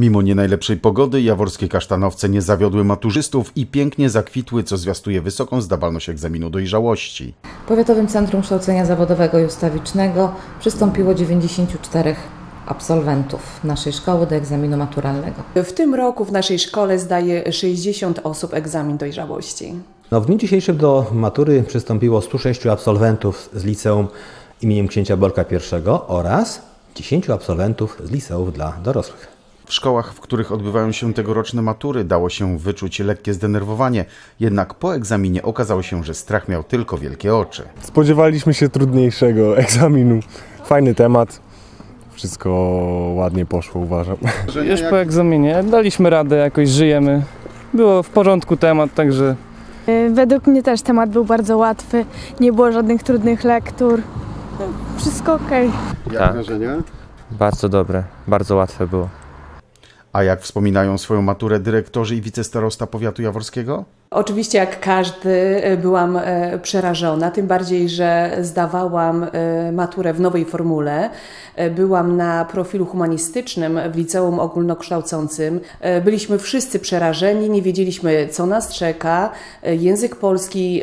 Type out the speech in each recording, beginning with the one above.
Mimo nie najlepszej pogody, jaworskie kasztanowce nie zawiodły maturzystów i pięknie zakwitły, co zwiastuje wysoką zdawalność egzaminu dojrzałości. W Powiatowym Centrum Kształcenia Zawodowego i Ustawicznego przystąpiło 94 absolwentów naszej szkoły do egzaminu maturalnego. W tym roku w naszej szkole zdaje 60 osób egzamin dojrzałości. No, w dniu dzisiejszym do matury przystąpiło 106 absolwentów z liceum imieniem księcia Bolka I oraz 10 absolwentów z liceów dla dorosłych. W szkołach, w których odbywają się tegoroczne matury, dało się wyczuć lekkie zdenerwowanie, jednak po egzaminie okazało się, że strach miał tylko wielkie oczy. Spodziewaliśmy się trudniejszego egzaminu. Fajny temat. Wszystko ładnie poszło, uważam. Już po egzaminie daliśmy radę, jakoś żyjemy. Było w porządku temat, także Y, Według mnie też temat był bardzo łatwy, nie było żadnych trudnych lektur. Wszystko ok. Jak Tak. wrażenia? Bardzo dobre, bardzo łatwe było. A jak wspominają swoją maturę dyrektorzy i wicestarosta powiatu jaworskiego? Oczywiście, jak każdy, e, byłam e, przerażona, tym bardziej, że zdawałam e, maturę w nowej formule. Byłam na profilu humanistycznym w liceum ogólnokształcącym. Byliśmy wszyscy przerażeni, nie wiedzieliśmy, co nas czeka. Język polski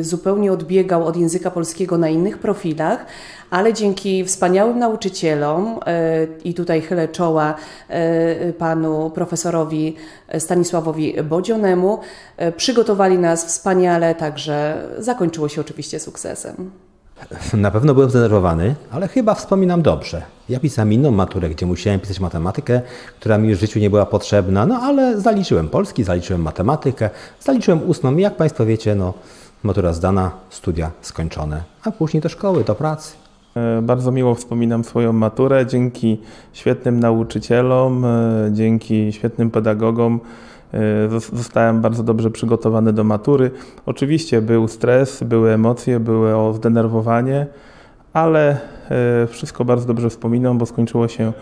zupełnie odbiegał od języka polskiego na innych profilach. Ale dzięki wspaniałym nauczycielom, e, i tutaj chylę czoła e, panu profesorowi Stanisławowi Bodzionemu, e, przygotowali nas wspaniale, także zakończyło się oczywiście sukcesem. Na pewno byłem zdenerwowany, ale chyba wspominam dobrze. Ja pisałem inną maturę, gdzie musiałem pisać matematykę, która mi już w życiu nie była potrzebna, no ale zaliczyłem polski, zaliczyłem matematykę, zaliczyłem ustną i jak Państwo wiecie, no matura zdana, studia skończone, a później do szkoły, do pracy. E, bardzo miło wspominam swoją maturę. Dzięki świetnym nauczycielom, e, dzięki świetnym pedagogom e, zos- zostałem bardzo dobrze przygotowany do matury. Oczywiście był stres, były emocje, było zdenerwowanie, ale wszystko bardzo dobrze wspominam, bo skończyło się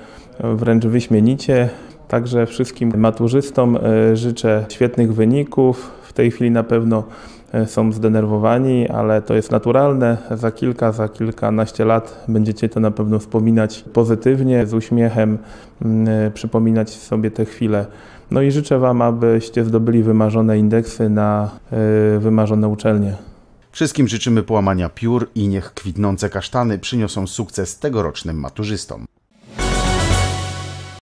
wręcz wyśmienicie. Także wszystkim maturzystom życzę świetnych wyników. W tej chwili na pewno są zdenerwowani, ale to jest naturalne. Za kilka, za kilkanaście lat będziecie to na pewno wspominać pozytywnie, z uśmiechem, mm, e, przypominać sobie te chwile. No i życzę Wam, abyście zdobyli wymarzone indeksy na e, wymarzone uczelnie. Wszystkim życzymy połamania piór i niech kwitnące kasztany przyniosą sukces tegorocznym maturzystom.